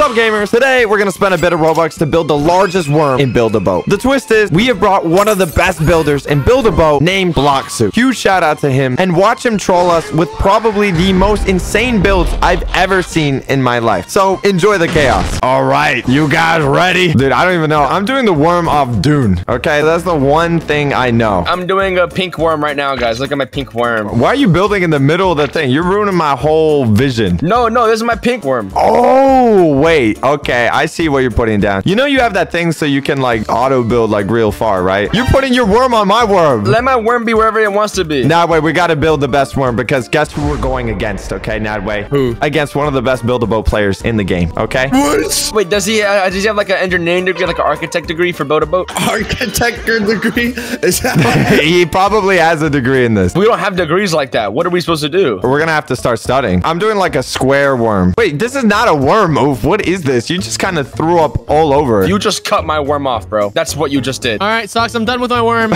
Sup gamers, today we're gonna spend a bit of Robux to build the largest worm in Build-A-Boat. The twist is, we have brought one of the best builders in Build-A-Boat named Block Soup. Huge shout out to him and watch him troll us with probably the most insane builds I've ever seen in my life. So enjoy the chaos. All right, you guys ready? Dude, I don't even know. I'm doing the worm off Dune. Okay, that's the one thing I know. I'm doing a pink worm right now, guys. Look at my pink worm. Why are you building in the middle of the thing? You're ruining my whole vision. No, no, this is my pink worm. Oh, wait. Wait, okay, I see what you're putting down. You know you have that thing so you can like auto build like real far, right? You're putting your worm on my worm. Let my worm be wherever it wants to be. Now, wait, we got to build the best worm because guess who we're going against, okay, Nadway? Who? Against one of the best Build-A-Boat players in the game, okay? What? Wait, does he uh, does he have like an engineering degree, like an architect degree for boat a boat? Architect degree? Is that he probably has a degree in this. We don't have degrees like that. What are we supposed to do? We're gonna have to start studying. I'm doing like a square worm. Wait, this is not a worm, Oof. What is this? You just kind of threw up all over. You just cut my worm off, bro. That's what you just did. All right, Socks, I'm done with my worm.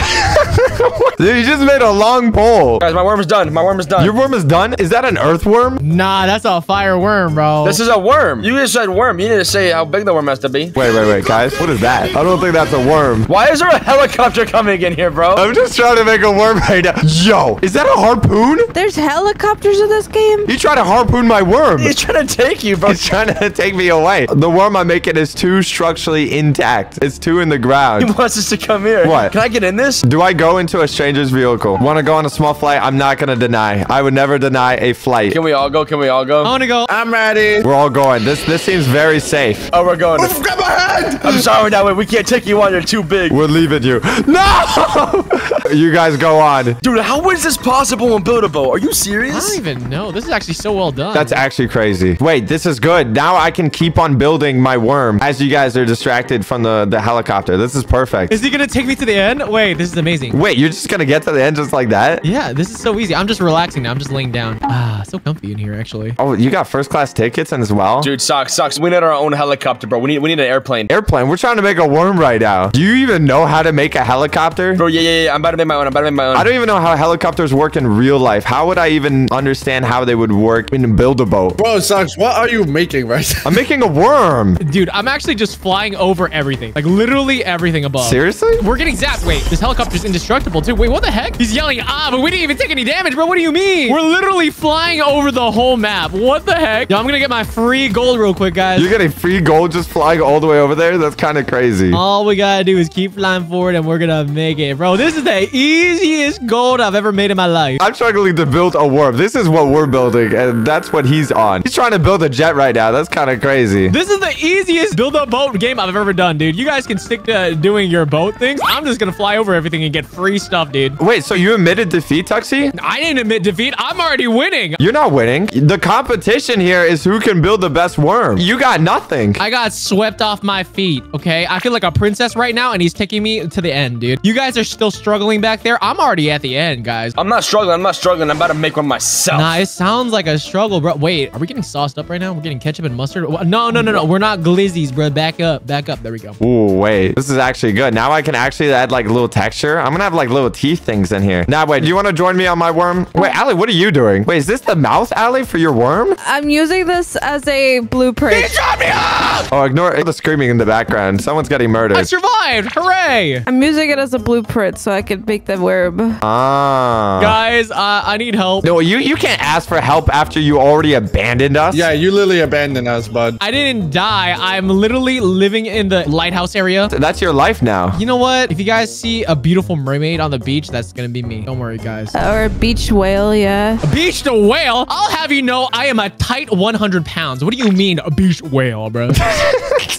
Dude, you just made a long pole. Guys, my worm is done. My worm is done. Your worm is done? Is that an earthworm? nah, that's a fire worm, bro. this is a worm. You just said worm. You need to say how big the worm has to be. Wait, wait, wait, guys. What is that? I don't think that's a worm. Why is there a helicopter coming in here, bro? I'm just trying to make a worm right now. Yo, is that a harpoon? There's helicopters in this game? You try to harpoon my worm. He's trying to take you, bro. He's trying to take me away. The worm I'm making is too structurally intact. It's too in the ground. He wants us to come here. What? Can I get in this? Do I go into a stranger's vehicle? Want to go on a small flight? I'm not going to deny. I would never deny a flight. Can we all go? Can we all go? I want to go. I'm ready. We're all going. This this seems very safe. Oh, we're going. Oh, grab my hand. I'm sorry, that way we can't take you on. You're too big. We're leaving you. No! you guys go on. Dude, how is this possible in Build-A-Boat? Are you serious? I don't even know. This is actually so well done. That's actually crazy. Wait, this is good. Now I can keep on building my worm as you guys are distracted from the, the helicopter. This is perfect. Is he gonna take me to the end? Wait, this is amazing. Wait, you're just gonna get to the end just like that? Yeah, this is so easy. I'm just relaxing now. I'm just laying down. Ah, so comfy in here, actually. Oh, you got first class tickets and as well? Dude, Socks, Socks. We need our own helicopter, bro. We need we need an airplane. Airplane. We're trying to make a worm right now. Do you even know how to make a helicopter? Bro, yeah, yeah, yeah. I'm about to make my own. I'm about to make my own. I don't even know how helicopters work in real life. How would I even understand how they would work in build a boat? Bro, Socks. what are you making right now? I'm making a worm. Dude, I'm actually just flying over everything. Like literally everything above. Seriously? We're getting zapped. Wait, this helicopter's indestructible too. Wait, what the heck? He's yelling, ah, but we didn't even take any damage, bro. What do you mean? We're literally flying over the whole map. What the heck? Yo, I'm gonna get my free gold real quick, guys. You're getting free gold just flying all the way over there? That's kind of crazy. All we gotta do is keep flying forward and we're gonna make it. Bro, this is the easiest gold I've ever made in my life. I'm struggling to build a worm. This is what we're building, and that's what he's on. He's trying to build a jet right now. That's kind of crazy. This is the easiest build a boat game I've ever done, dude. You guys can stick to doing your boat things. I'm just gonna fly over everything and get free stuff, dude. Wait, so you admitted defeat, Tuxie? I didn't admit defeat. I'm already winning. You're not winning. The competition here is who can build the best worm. You got nothing. I got swept off my feet, okay? I feel like a princess right now, and he's taking me to the end, dude. You guys are still struggling back there. I'm already at the end, guys. I'm not struggling. I'm not struggling. I'm about to make one myself. Nah, it sounds like a struggle, bro. Wait, are we getting sauced up right now? We're getting ketchup and mustard? Wha- No, no, no, no. We're not glizzies, bro. Back up, back up. There we go. Ooh, wait. This is actually good. Now I can actually add like a little texture. I'm gonna have like little teeth things in here. Now, wait, do you want to join me on my worm? Wait, Allie, what are you doing? Wait, is this the mouth, Allie, for your worm? I'm using this as a blueprint. Please drop me off! Oh, ignore the screaming in the background. Someone's getting murdered. I murdered. survived! Hooray! I'm using it as a blueprint so I can make the worm. Ah. Guys, uh, I need help. No, you, you can't ask for help after you already abandoned us. Yeah, you literally abandoned us, bud. I didn't die. I'm literally living in the lighthouse area. That's your life now. You know what? If you guys see a beautiful mermaid on the beach, that's gonna be me. Don't worry, guys. Or a beach whale, yeah. A beach to whale? I'll have you know I am a tight 100 pounds. What do you mean a beach whale, bro?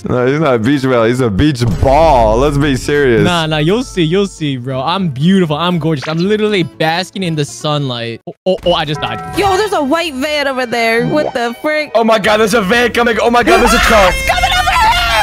No, he's not a beach whale. He's a beach ball. Let's be serious. nah, nah, you'll see, you'll see, bro. I'm beautiful. I'm gorgeous. I'm literally basking in the sunlight. Oh, oh, oh, I just died. Yo, there's a white van over there. What the frick? Oh my god, there's a van coming. Oh my god, there's a car.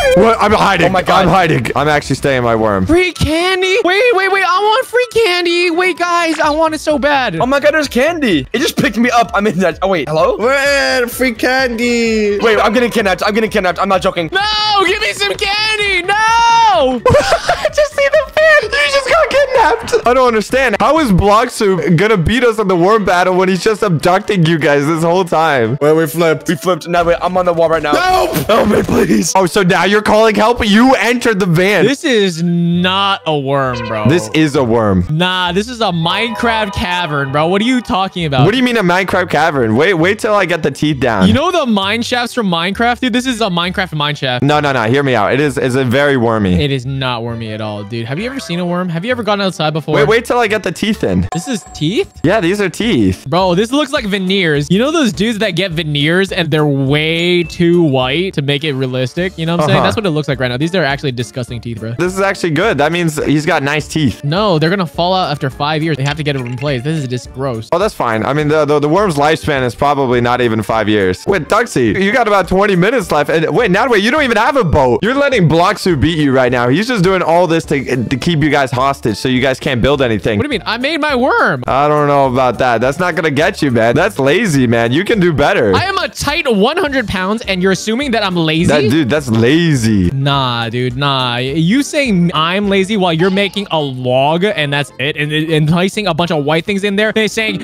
Coming over here! What? I'm hiding. Oh my God. I'm hiding. I'm actually staying my worm. Free candy? Wait, wait, wait. I want free candy. Wait, guys, I want it so bad. Oh my god, there's candy. It just picked me up. I'm in that. Oh wait, hello? Wait, free candy. Wait, I'm getting kidnapped. I'm getting kidnapped. I'm not joking. No, give me some candy. No. just see the fan. you just got kidnapped. I don't understand. How is Block Soup gonna beat us in the worm battle when he's just abducting you guys this whole time? Wait, we flipped. We flipped. Now wait, I'm on the wall right now. Nope. Help me, please. Oh, so now you're calling help? You entered the van. This is not a worm, bro. This is a worm. Nah, this is a Minecraft cavern, bro. What are you talking about? What do you mean a Minecraft cavern? Wait, wait till I get the teeth down. You know the mine shafts from Minecraft, dude? This is a Minecraft mine shaft. no, no, no. Hear me out. It is is a very wormy. It is not wormy at all, dude. Have you ever seen a worm? Have you ever gone outside before? Wait, wait till I get the teeth in. This is teeth? Yeah, these are teeth. Bro, this looks like veneers. You know those dudes that get veneers and they're way too white to make it realistic? You know what I'm uh-huh. saying? That's what it looks like right now. These are actually disgusting teeth, bro. This is actually good. That means he's got nice teeth. No, they're gonna fall out after five years. They have to get it replaced. This is just gross. Oh, that's fine. I mean, the, the, the worm's lifespan is probably not even five years. Wait, Duxie, you got about 20 minutes left. And wait, now wait, you don't even have a boat. You're letting Block Soup beat you right now. He's just doing all this to, to keep you guys hostage so you guys can't build anything. What do you mean? I made my worm. I don't know about that. That's not going to get you, man. That's lazy, man. You can do better. I am a tight 100 pounds and you're assuming that I'm lazy? that dude, that's lazy. Nah, dude, nah. You saying I'm lazy while you're making a log and that's it, and, enticing a bunch of white things in there. They're saying,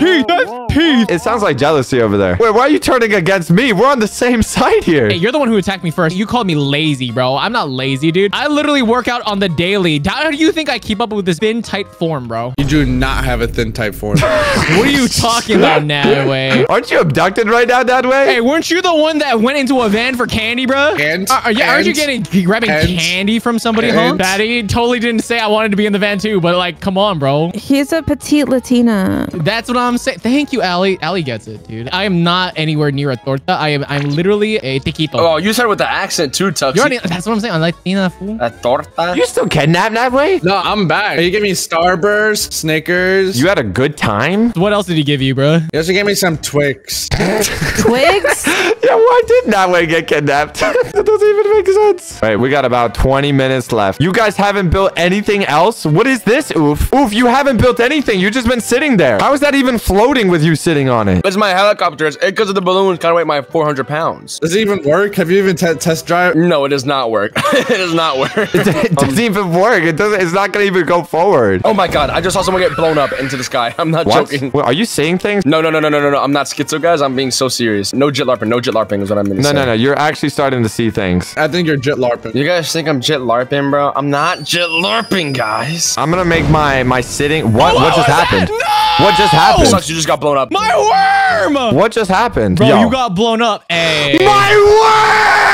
that's teeth, that's teeth. It sounds like jealousy over there. Wait, why are you turning against me? We're on the same side here. Hey, you're the one who attacked me first. You called me lazy, bro. I'm not lazy, dude. I literally work out on the daily. How do you think I keep up with this thin, tight form, bro? You do not have a thin type form. What are you talking about, Nadway? Aren't you abducted right now, that way? Hey, weren't you the one that went into a van for candy, bro? And- Are, are you, aren't you getting grabbing and- candy from somebody, huh? Daddy totally didn't say I wanted to be in the van too, but like, come on, bro. He's a petite Latina. That's what I'm saying. Thank you, Ali. Ali gets it, dude. I am not anywhere near a torta. I am. I'm literally a taquito. Oh, you said with the accent too, Tuxie. You're already, that's what I'm saying. I'm Latina fool. A torta? you still kidnapped that way? no, I'm back. You give me Starburst, Snickers. You had a good time? What else did he give you, bro? He also gave me some Twix. Twigs? Yeah, why did Natway get kidnapped? that doesn't even make sense. All right, we got about 20 minutes left. You guys haven't built anything else? What is this, Oof? Oof, you haven't built anything. You've just been sitting there. How is that even floating with you sitting on it? It's my helicopter. It's because of the balloons. Kind of weigh my 400 pounds. Does it even work? Have you even te- test drive? No, it does not work. it does not work. It doesn't um, even work. It doesn't. It's not gonna even go forward. oh my god! I just saw someone get blown up into the sky. I'm not What? joking. Wait, are you saying things? No, no, no, no, no, no, no. I'm not schizo, guys. I'm being so serious. No jit larping. No jit larping is what I'm gonna No, say. no, no. You're actually starting to see things. I think you're jit larping. You guys think I'm jit larping, bro? I'm not jit larping, guys. I'm gonna make my my sitting. What? what just was that? happened? No! What just happened? Socks. You just got blown up. My worm! What just happened? Bro, Yo. you got blown up. Hey. my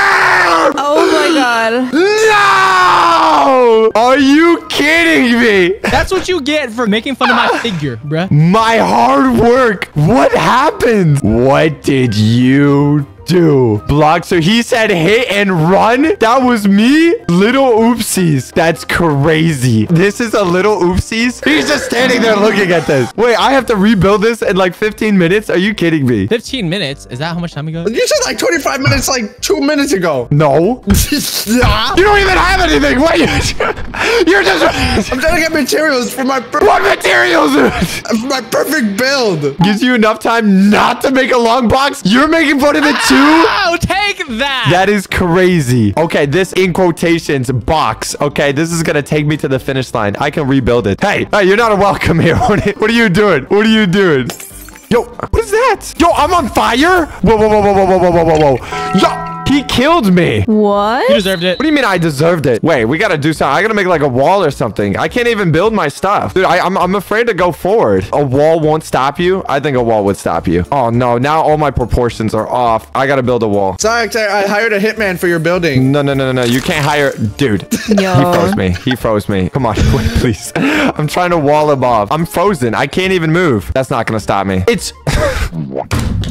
worm! Oh my god. No! Are you kidding me? That's what you get for making fun of my figure, bruh. My hard work. What happened? What did you do? Block. So he said hit and run? That was me? Little oopsies. That's crazy. This is a little oopsies? He's just standing there looking at this. Wait, I have to rebuild this in like 15 minutes? Are you kidding me? 15 minutes. Is that how much time we got? You said like 25 minutes like two minutes ago. No. yeah. You don't even have anything. What? You're just... I'm trying to get materials for my per- What materials? for my perfect build. Gives you enough time not to make a long box? You're making fun of it too? Oh, take that. That is crazy. Okay, this in quotations box. Okay, this is gonna take me to the finish line. I can rebuild it. Hey, hey, you're not welcome here. What are you doing? What are you doing? Yo, what is that? Yo, I'm on fire. Whoa, whoa, whoa, whoa, whoa, whoa, whoa, whoa, whoa. Yo, he killed me. What? you deserved it. What do you mean I deserved it? Wait, we gotta do something. I gotta make like a wall or something. I can't even build my stuff. Dude, I, I'm, I'm afraid to go forward. A wall won't stop you? I think a wall would stop you. Oh no, now all my proportions are off. I gotta build a wall. Sorry, I I hired a hitman for your building. No, no, no, no, no. You can't hire... Dude, Yo. he froze me. He froze me. Come on, wait, please. I'm trying to wall him off. I'm frozen. I can't even move. That's not gonna stop me. It's...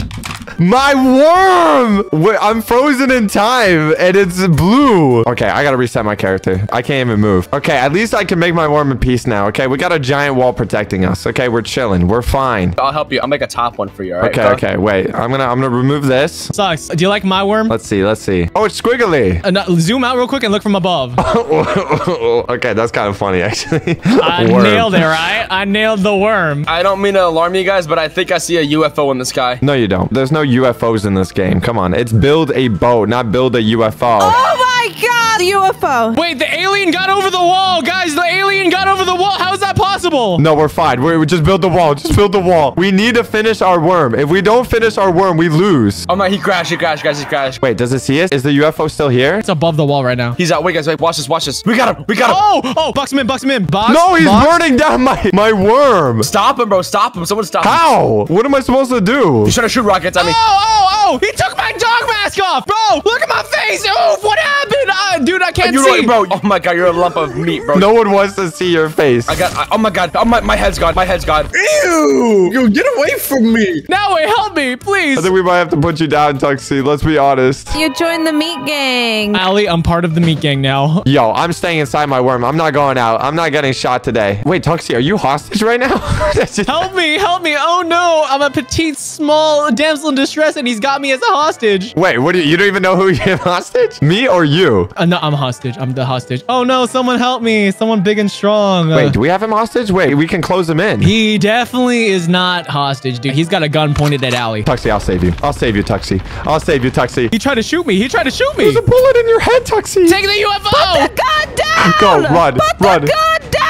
My worm! Wait, I'm frozen in time and it's blue. Okay, I gotta reset my character. I can't even move. Okay, at least I can make my worm in peace now. Okay, we got a giant wall protecting us. Okay, we're chilling. We're fine. I'll help you. I'll make a top one for you. All right. Okay, Carl? okay, wait. I'm gonna I'm gonna remove this. Socks. Do you like my worm? Let's see, let's see. Oh, it's squiggly. Uh, no, zoom out real quick and look from above. okay, that's kind of funny actually. I Worm. nailed it, right? I nailed the worm. I don't mean to alarm you guys, but I think I see a UFO in the sky. No, you don't. There's no UFOs in this game. Come on, it's build a boat, not build a UFO. Oh my god! UFO. Wait, the alien got over the wall. Guys, the alien got over the wall. How is that possible? No, we're fine. We we just build the wall. Just build the wall. We need to finish our worm. If we don't finish our worm, we lose. Oh my, he crashed, he crashed, guys, he crashed. Wait, does it see us? Is the UFO still here? It's above the wall right now. He's out. Wait, guys, wait, watch this, watch this. We got him, we got him. Oh, oh, box him in, box him in. Box, No, he's box. burning down my, my worm. Stop him, bro, stop him. Someone stop him. How? What am I supposed to do? He's trying to shoot rockets at me. Oh, oh, oh! He took my dog mask off, bro. Look at my face. Oof, what happened? Uh, dude, I can't You're see. right, bro. Oh my god, you're a lump of meat, bro. No one wants to see your face. I got. I, oh my god. Oh my, my head's gone. My head's gone. Ew! Yo, get away from me! Now, wait, help me, please. I think we might have to put you down, Tuxie. Let's be honest. You joined the meat gang. Allie, I'm part of the meat gang now. Yo, I'm staying inside my worm. I'm not going out. I'm not getting shot today. Wait, Tuxie, are you hostage right now? Help me, help me. Oh no, I'm a petite, small damsel in distress and he's got me as a hostage. Wait, what do you, you don't even know who you have hostage? Me or you? Uh, no, I'm a hostage. I'm the hostage. Oh no, someone help me. Someone big and strong. Uh, Wait, do we have him hostage? Wait, we can close him in. he definitely is not hostage, dude. He's got a gun pointed at Allie. Tuxie, I'll save you. I'll save you, Tuxie. I'll save you, Tuxie. He tried to shoot me. He tried to shoot me. There's a bullet in your head, Tuxie. Take the UFO. Put the Gun down! Go, run, Put run. the gun down!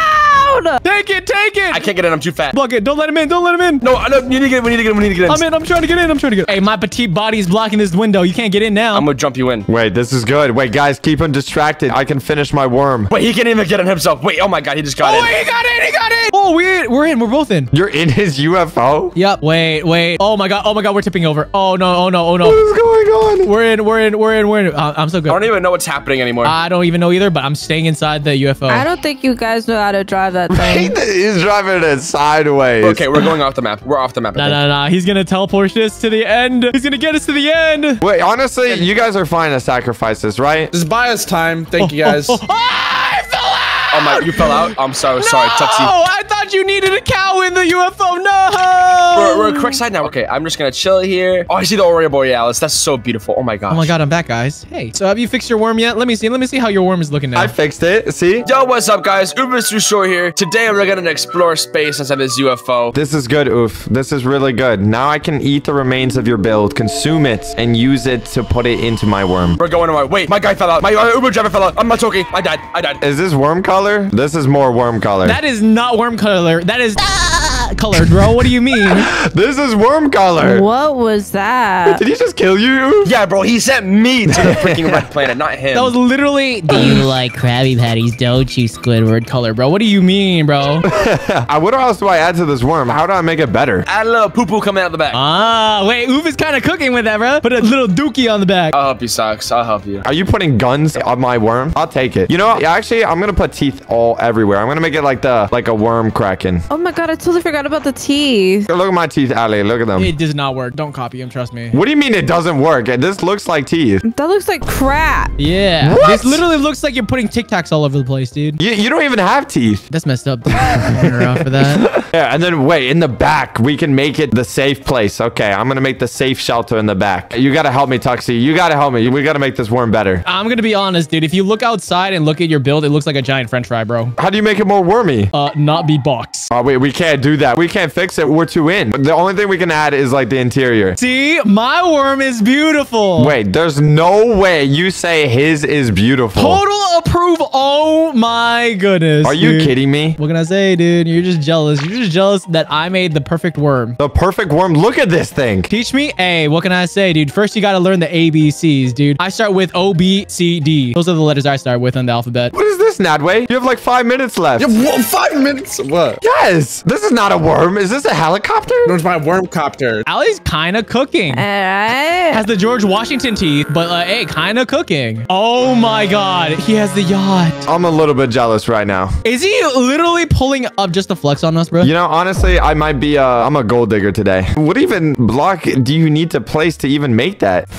Take it, take it. I can't get in. I'm too fat. Block it. Don't let him in. Don't let him in. No, no, you need to get in. We need to get in. We need to get in. I'm in. I'm trying to get in. I'm trying to get. In. Hey, my petite body is blocking this window. You can't get in now. I'm gonna jump you in. Wait, this is good. Wait, guys, keep him distracted. I can finish my worm. Wait, he can't even get in himself. Wait, oh my god, he just got oh, in. wait, he got in. He got in. Oh, we we're in. We're both in. You're in his UFO? Yep. Wait, wait. Oh my god. Oh my god. We're tipping over. Oh no. Oh no. Oh no. is going on? We're in. We're in. We're in. We're in. Uh, I'm so good. I don't even know what's happening anymore. I don't even know either, but I'm staying inside the UFO. I don't think you guys know how to drive that He- thing. He's driving it sideways. okay, we're going off the map. We're off the map. I No, think. no, no. He's gonna teleport us to the end. He's gonna get us to the end. Wait, honestly, you guys are fine to sacrifice this, right? Just buy us time. Thank you guys. Oh, I fell out. Oh my, you fell out? I'm so sorry, no, Tuxie. I thought you needed a cow in the UFO. No. We're, we're a quick side now. Okay, I'm just gonna chill here. Oh, I see the Aurora Borealis. That's so beautiful. Oh my gosh. Oh my god, I'm back, guys. Hey, so have you fixed your worm yet? Let me see. Let me see how your worm is looking now. I fixed it. See? Yo, what's up, guys? Uber's too short here. Today, we're gonna explore space inside this UFO. This is good, Oof. This is really good. Now I can eat the remains of your build, consume it, and use it to put it into my worm. We're going away. Wait, my guy fell out. My uh, Uber driver fell out. I'm not joking. I died. I died. Is this worm color? This is more worm color. that is not worm color. That is colored, bro. What do you mean? this is worm color. What was that? Did he just kill you, Yeah, bro, he sent me to the freaking red planet, not him. That was literally. Do you like Krabby Patties? Don't you, Squidward color, bro? What do you mean, bro? Uh, what else do I add to this worm? How do I make it better? Add a little poo-poo coming out the back. ah, wait. Oof is kind of cooking with that, bro. Put a little dookie on the back. I'll help you, Socks. I'll help you. Are you putting guns on my worm? I'll take it. You know actually, I'm gonna put teeth all everywhere. I'm gonna make it like the like a worm kraken. Oh my god, I totally forgot about the teeth. Look at my teeth, Ali. Look at them. It does not work. Don't copy him. Trust me. What do you mean it doesn't work? This looks like teeth. That looks like crap. Yeah. What? This literally looks like you're putting Tic Tacs all over the place, dude. You, you don't even have teeth. That's messed up. Dude. For that. Yeah, and then wait, in the back, we can make it the safe place. Okay, I'm gonna make the safe shelter in the back. You gotta help me, Tuxie. You gotta help me. We gotta make this worm better. I'm gonna be honest, dude. If you look outside and look at your build, it looks like a giant French fry, bro. How do you make it more wormy? Uh, not be box. Oh, wait, we can't do that. We can't fix it. We're too in. The only thing we can add is like the interior. See, my worm is beautiful. Wait, there's no way you say his is beautiful. Total approve. Oh my goodness. Are you dude. kidding me? What can I say, dude? You're just jealous. You're just jealous that I made the perfect worm. The perfect worm. Look at this thing. Teach me. Hey, what can I say, dude? First, you gotta learn the ABCs, dude. I start with O, B, C, D. Those are the letters I start with on the alphabet. What is this, Nadway? You have like five minutes left. Yeah, wha- five minutes? What? Yes. This is not a worm. Is this a helicopter? Where's my worm copter? Allie's kind of cooking. Alright. Has the George Washington teeth, but uh, hey, kind of cooking. Oh my God, he has the yacht. I'm a little bit jealous right now. Is he literally pulling up just to flex on us, bro? You know, honestly, I might be, uh, I'm a gold digger today. What even block do you need to place to even make that?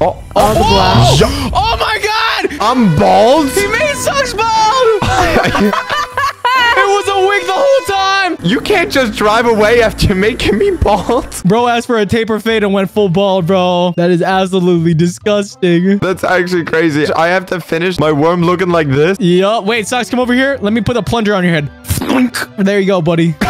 Oh, oh, All the blocks. Oh, oh my God! I'm bald? He made Socks bald. it was a wig the whole time. you can't just drive away after making me bald. Bro asked for a taper fade and went full bald, bro. That is absolutely disgusting. That's actually crazy. I have to finish my worm looking like this. Yup. Wait, Socks, come over here. Let me put a plunger on your head. There you go, buddy.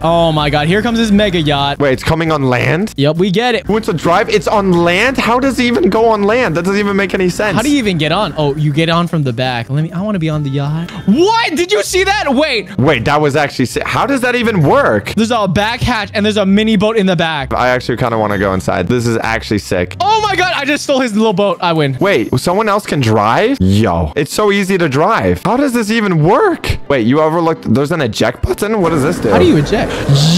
Oh my god, here comes his mega yacht. Wait, it's coming on land? Yep, we get it. Who wants to drive? It's on land? How does it even go on land? That doesn't even make any sense. How do you even get on? Oh, you get on from the back. Let me. I want to be on the yacht. What? Did you see that? Wait. Wait, that was actually... How does that even work? There's a back hatch and there's a mini boat in the back. I actually kind of want to go inside. This is actually sick. Oh my god! I just stole his little boat. I win. Wait, someone else can drive? Yo, it's so easy to drive. How does this even work? Wait, you overlooked... There's an eject button? What does this do? How do you eject?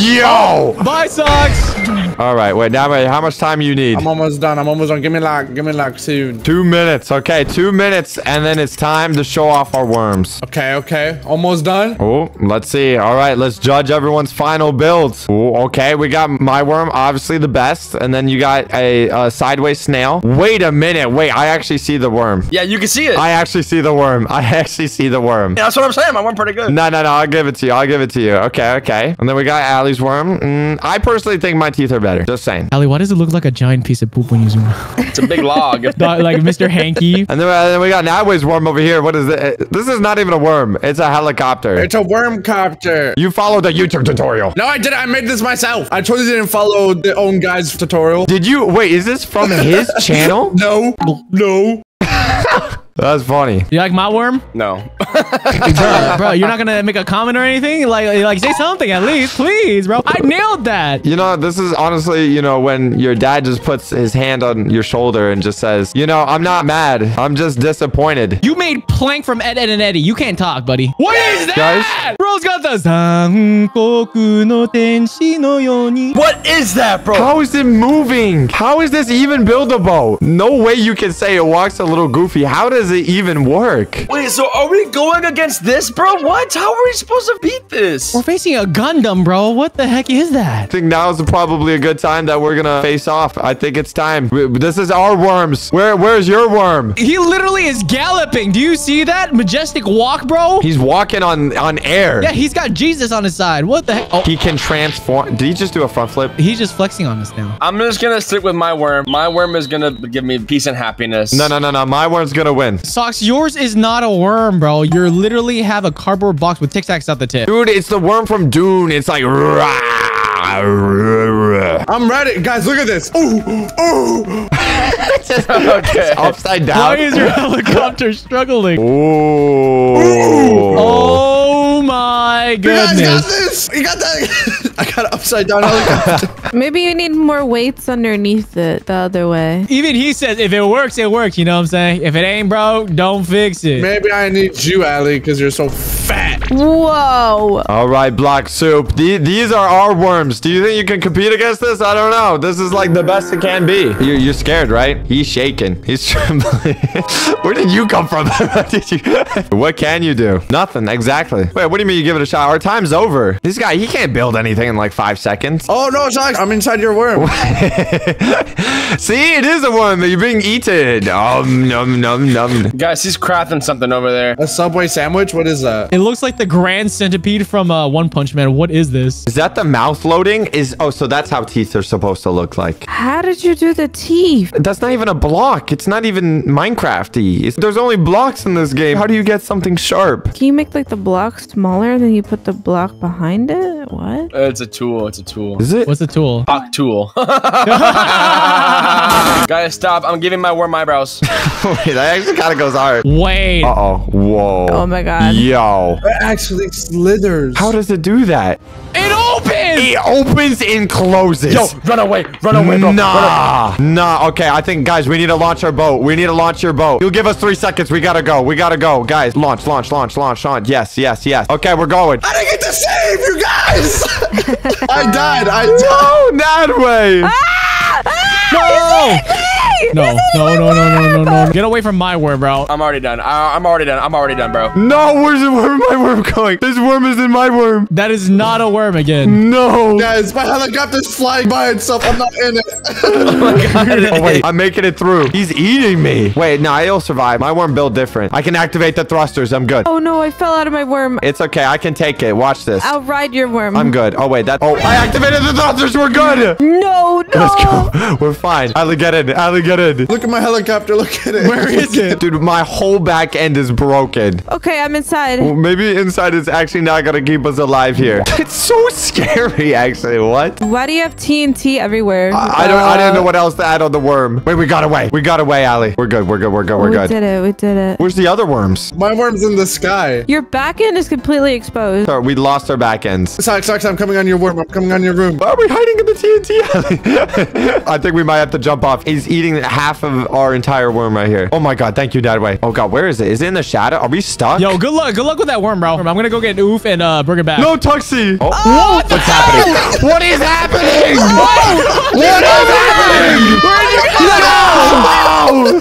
Yo! Bye, socks. All right, wait, now wait, how much time you need? I'm almost done. I'm almost done. Give me like, give me like soon. Two minutes. Okay, two minutes, and then it's time to show off our worms. Okay, okay. Almost done. Oh, let's see. All right, let's judge everyone's final builds. Oh, okay, we got my worm, obviously the best, and then you got a, a sideways snail. Wait a minute. Wait, I actually see the worm. Yeah, you can see it. I actually see the worm. I actually see the worm. Yeah, that's what I'm saying. My one pretty good. No, no, no. I'll give it to you. I'll give it to you. Okay, okay. And then we got Allie's worm. Mm, I personally think my teeth are better. Just saying. Ali, why does it look like a giant piece of poop when you zoom out? It's a big log. Not like Mr. Hanky. And then, uh, then we got Noway's worm over here. What is it? This is not even a worm. It's a helicopter. It's a worm copter. You followed the YouTube tutorial. No, I didn't. I made this myself. I totally didn't follow the own guy's tutorial. Did you wait? Is this from his channel? No, no. That's funny. You like my worm? No. bro, bro, you're not gonna make a comment or anything? Like, like say something at least, please, bro. I nailed that. You know, this is honestly, you know, when your dad just puts his hand on your shoulder and just says, you know, I'm not mad. I'm just disappointed. You made plank from Ed, Ed, and Eddy. You can't talk, buddy. What is that? Guys? Bro's got the Sankoku no tenshi no yoni. what is that, bro? How is it moving? How is this even buildable? No way you can say it walks a little goofy. How does it even work? Wait, so are we going against this, bro? What? How are we supposed to beat this? We're facing a Gundam, bro. What the heck is that? I think now is probably a good time that we're gonna face off. I think it's time. This is our worms. Where where's your worm? He literally is galloping. Do you see that majestic walk, bro? He's walking on on air. Yeah, he's got Jesus on his side. What the heck? Oh, He can transform. Did he just do a front flip? he's just flexing on us now. I'm just gonna stick with my worm. My worm is gonna give me peace and happiness. No, no, no, no. My worm's gonna win. Socks, yours is not a worm, bro. You literally have a cardboard box with Tic Tacs at the tip. Dude, it's the worm from Dune. It's like. I'm ready, guys. Look at this. Ooh, ooh. okay. Upside down. Why is your helicopter struggling? Ooh. Oh my You guys got goodness. This. You got that. I got an upside down helicopter. Maybe you need more weights underneath it the other way. Even he says if it works, it works. You know what I'm saying? If it ain't broke, don't fix it. Maybe I need you, Ali, because you're so fat. Whoa. All right, Block Soup. The- these are our worms. Do you think you can compete against this? I don't know. This is like the best it can be. You're, you're scared, right? He's shaking. He's trembling. Where did you come from? Did you- what can you do? Nothing. Exactly. Wait, what do you mean you give it a shot? Our time's over. This guy, he can't build anything in like five seconds. Oh no, Socks. I'm inside your worm. See, it is a worm. That you're being eaten. Um, num, num, num. Guys, he's crafting something over there. A Subway sandwich? What is that? It looks like the Grand Centipede from uh, One Punch Man. What is this? Is that the mouth loading? Is oh, so that's how teeth are supposed to look like. How did you do the teeth? That's not even a block. It's not even Minecrafty. It's, there's only blocks in this game. How do you get something sharp? Can you make like the block smaller than you put the block behind it? What? It's a tool. It's a tool. Is it? What's the tool? Hawk tool. Guys, stop. I'm giving my worm eyebrows. Wait, that actually kind of goes hard. Wait. Uh oh. Whoa. Oh my god. Yo. It actually slithers. How does it do that? It opens! It opens and closes. Yo, run away. Run away, bro. Run away. Nah, nah. Okay, I think, guys, we need to launch our boat. We need to launch your boat. You'll give us three seconds. We gotta go. We gotta go, guys. Launch, launch, launch, launch, launch. Yes, yes, yes. Okay, we're going. I didn't get to save you guys. I died. I died. Oh, that way. No! No, no, no, no, no, no, no. Get away from my worm, bro. I'm already done. I, I'm already done. I'm already done, bro. No, where's the where my worm going? This worm is in my worm. That is not a worm again. No. Guys, my helicopter's flying by itself. I'm not in it. oh, my God! wait, I'm making it through. He's eating me. Wait, no, he'll survive. My worm built different. I can activate the thrusters. I'm good. Oh no, I fell out of my worm. It's okay. I can take it. Watch this. I'll ride your worm. I'm good. Oh, wait. That. Oh, I activated the thrusters. We're good. no, no. Let's go. We're fine. Ali, get in. Ali, get get in. Look at my helicopter. Look at it. Where is it? Dude, my whole back end is broken. Okay, I'm inside. Well, maybe inside is actually not gonna keep us alive here. It's so scary, actually. What? Why do you have TNT everywhere? I don't. I didn't know Uh, what else to add on the worm. Wait, we got away. We got away, Allie. We're good. We're good. We're good. We're we good. We did it. We did it. Where's the other worms? My worm's in the sky. Your back end is completely exposed. Sorry, we lost our back ends. Socks, socks, I'm coming on your worm. I'm coming on your room. Why are we hiding in the TNT alley? I think we might have to jump off. He's eating half of our entire worm right here. Oh my god, thank you, Dadway. Oh god, where is it? Is it in the shadow? Are we stuck? Yo, good luck. Good luck with that worm, bro. I'm gonna go get Oof and uh, bring it back. No, Tuxie. Oh, what? What's happening? What is happening? What is happening? Where'd you go? No!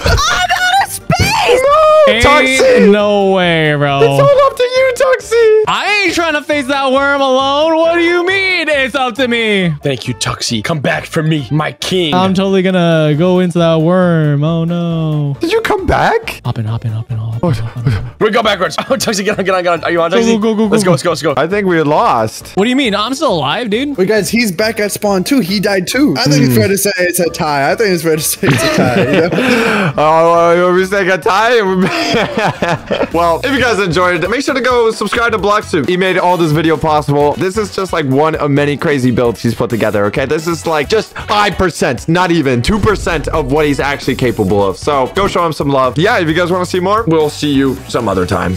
Ain't Tuxie. no way, bro. It's all up to you, Tuxie. I ain't trying to face that worm alone. What do you mean? It's up to me. Thank you, Tuxie. Come back for me, my king. I'm totally gonna go into that worm. Oh no. Did you come back? Hop in, hop in, hop in, hop in. Hop in. we go backwards. Oh, Tuxie, get on, get on, get on. Are you on, Go, Tuxie? go, go, go, let's go, go, let's go, let's go. I think we lost. What do you mean? I'm still alive, dude. Wait, guys, he's back at spawn too. He died too. I think it's fair to say it's a tie. I think it's fair to say it's a tie. You know? Oh, uh, we saying a tie? well, if you guys enjoyed it, make sure to go subscribe to Block Soup. He made all this video possible. This is just like one of many crazy builds he's put together, okay? This is like just 5%, not even 2% of what he's actually capable of. So go show him some love. Yeah, if you guys want to see more, we'll see you some other time.